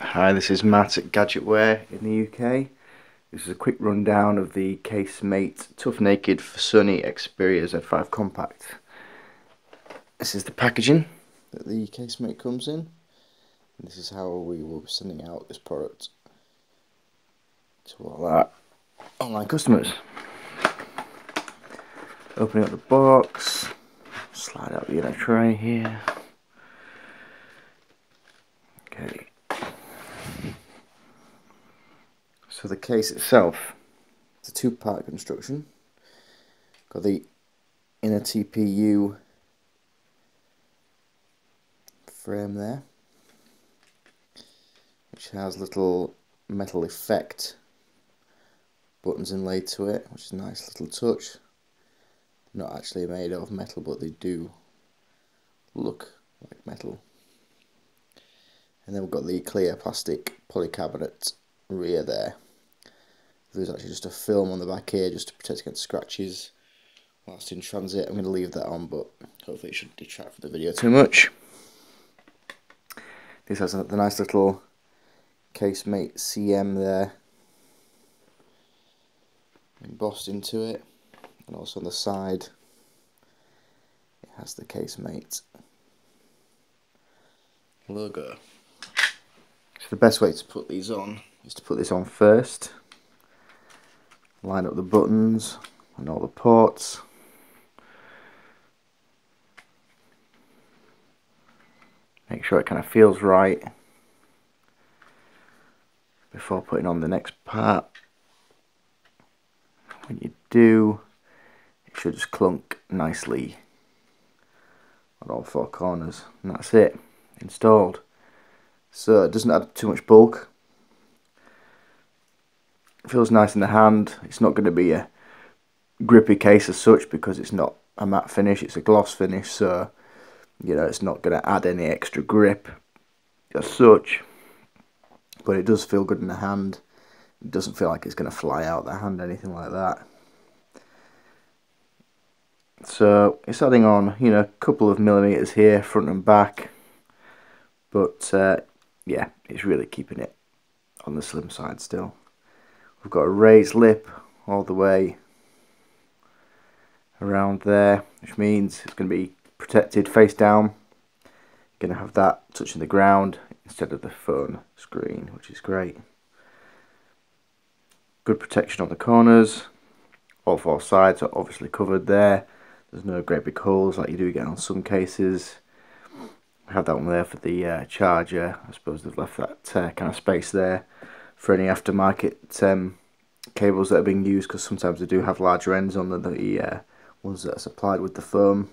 Hi, this is Matt at Gadgetwear in the UK. This is a quick rundown of the Case-Mate Tough Naked for Sony Xperia Z5 Compact. This is the packaging that the Case-Mate comes in. This is how we will be sending out this product to all our online customers. Opening up the box, slide out the inner tray here. Okay. So the case itself, it's a two-part construction. Got the inner TPU frame there, which has little metal effect buttons inlaid to it, which is a nice little touch. Not actually made out of metal, but they do look like metal. And then we've got the clear plastic polycarbonate rear there. There's actually just a film on the back here just to protect against scratches whilst in transit. I'm going to leave that on, but hopefully it shouldn't detract from the video too much. This has the nice little Case-Mate CM there embossed into it and also on the side it has the Case-Mate logo. So the best way to put these on is to put this on first line up the buttons and all the ports. Make sure it kind of feels right before putting on the next part. When you do it should just clunk nicely on all four corners and that's it. Installed. So it doesn't add too much bulk feels nice in the hand. It's not going to be a grippy case as such because it's not a matte finish it's a gloss finish so you know it's not going to add any extra grip as such. But it does feel good in the hand. It doesn't feel like it's going to fly out the hand anything like that. So it's adding on you know a couple of millimeters here front and back. But uh, yeah it's really keeping it on the slim side still we've got a raised lip all the way around there which means it's going to be protected face down. You're going to have that touching the ground instead of the phone screen, which is great. Good protection on the corners. All four sides are obviously covered there. There's no great big holes like you do get on some cases. We have that one there for the uh, charger. I suppose they've left that uh, kind of space there for any aftermarket um, cables that are being used because sometimes they do have larger ends on the, the uh, ones that are supplied with the foam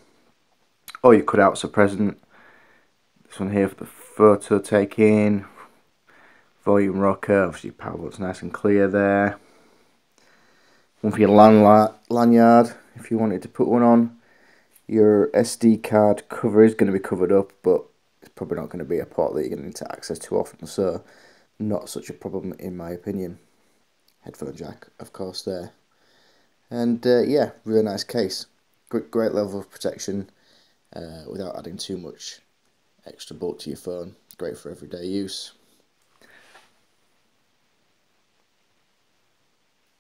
or you cutouts are present. This one here for the photo taking. Volume rocker, obviously power button's nice and clear there. One for your lanyard, if you wanted to put one on. Your SD card cover is going to be covered up, but it's probably not going to be a port that you're going to need to access too often, so not such a problem in my opinion. Headphone jack, of course, there. And uh, yeah, really nice case. Great, great level of protection uh, without adding too much extra bulk to your phone. Great for everyday use.